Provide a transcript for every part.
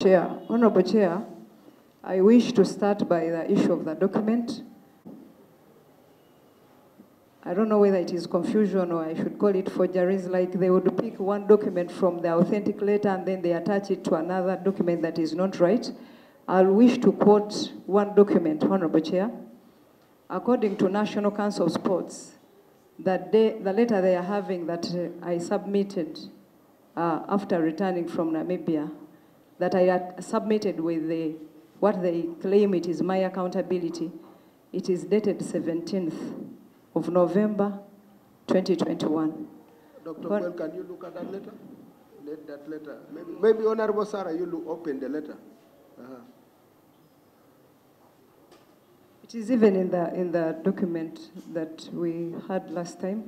Chair, Honorable Chair, I wish to start by the issue of the document. I don't know whether it is confusion or I should call it forgeries, like they would pick one document from the authentic letter and then they attach it to another document that is not right. I'll wish to quote one document, Honorable Chair. According to National Council of Sports, that the letter they are having that uh, I submitted uh, after returning from Namibia, that I had submitted with the, what they claim it is my accountability, it is dated 17th of November 2021. Dr. What- Well, can you look at that letter? Let that letter, maybe, maybe Honorable Sarah, you look, open the letter. Uh-huh. It is even in the, in the document that we had last time,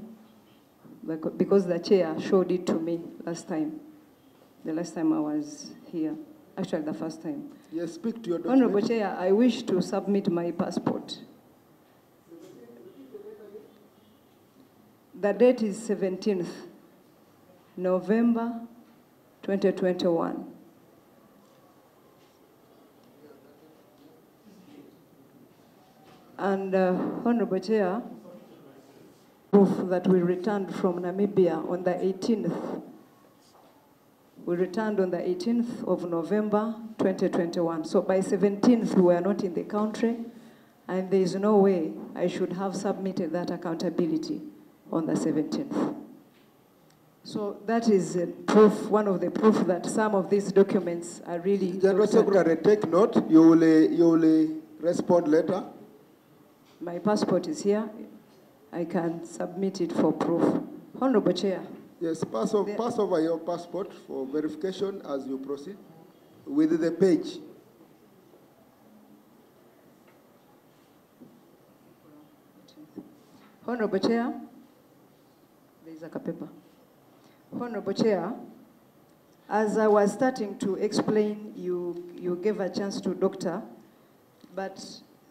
because the chair showed it to me last time, the last time I was here, actually the first time. Yes, speak to your Honorable. Chair, I wish to submit my passport. The date is 17th November 2021. And uh, Honorable Chair, proof that we returned from Namibia on the 18th. We returned on the 18th of November 2021. So by 17th, we were not in the country, and there is no way I should have submitted that accountability on the 17th. So that is uh, proof, one of the proof that some of these documents are really. General Secretary, take note, you will, uh, you will uh, respond later. My passport is here. I can submit it for proof. Honorable Chair. Yes, pass, o- The- pass over your passport for verification as you proceed with the page. Honorable Chair, there is a paper. Honorable Chair, as I was starting to explain, you, you gave a chance to doctor, but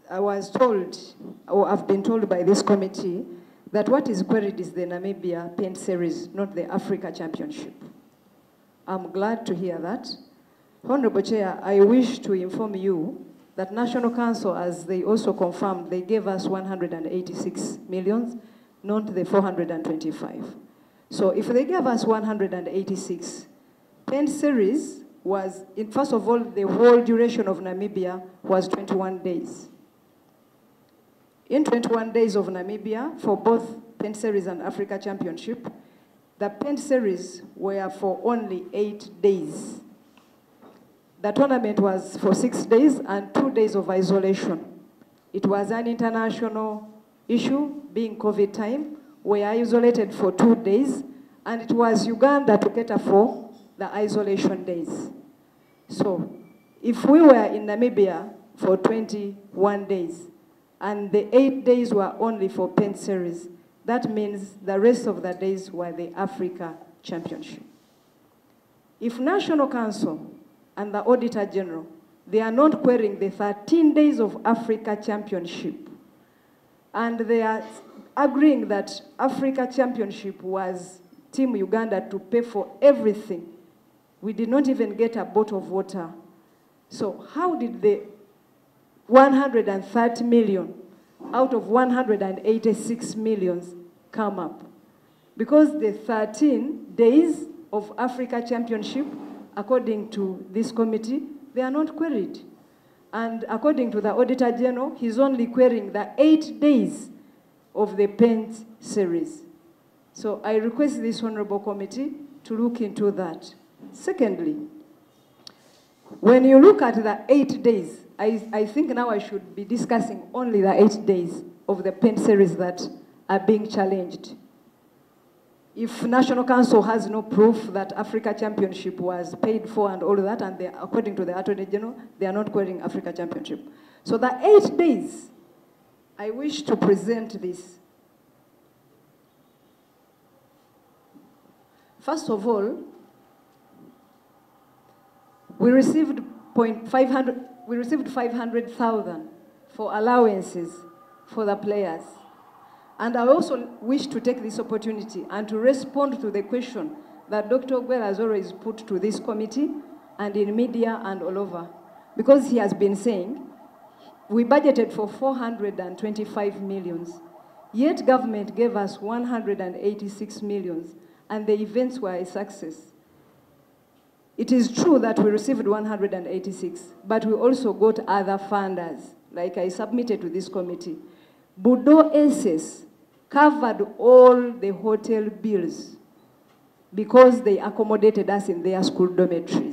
I was told, or I've been told by this committee, that what is queried is the Namibia Paint Series, not the Africa Championship. I'm glad to hear that. Honorable Chair, I wish to inform you that National Council, as they also confirmed, they gave us 186 millions, not the 425. So if they gave us 186, Pen series was, in, first of all, the whole duration of Namibia was 21 days. In 21 days of Namibia, for both Pen Series and Africa Championship, the Pen Series were for only eight days. The tournament was for six days and two days of isolation. It was an international issue, being COVID time. We are isolated for two days, and it was Uganda to cater for the isolation days. So, if we were in Namibia for 21 days, and the eight days were only for Pen Series, that means the rest of the days were the Africa Championship. If National Council and the Auditor General, they are not querying the 13 days of Africa Championship, and they are agreeing that Africa Championship was Team Uganda to pay for everything. We did not even get a bottle of water. So how did the 130 million out of 186 millions come up? Because the 13 days of Africa Championship, according to this committee, they are not queried. And according to the Auditor General, he's only querying the eight days of the paint series. So I request this honorable committee to look into that. Secondly, when you look at the eight days, I, I think now I should be discussing only the eight days of the paint series that are being challenged. If National Council has no proof that Africa Championship was paid for and all of that, and they, according to the Attorney General, they are not querying Africa Championship. So the eight days, I wish to present this. First of all, we received point 500, we received 500,000 for allowances for the players. And I also wish to take this opportunity and to respond to the question that Dr. Ogwell has always put to this committee and in media and all over. Because he has been saying, we budgeted for 425 millions, yet government gave us 186 millions, and the events were a success. It is true that we received 186, but we also got other funders, like I submitted to this committee. Budo SS covered all the hotel bills because they accommodated us in their school dormitories.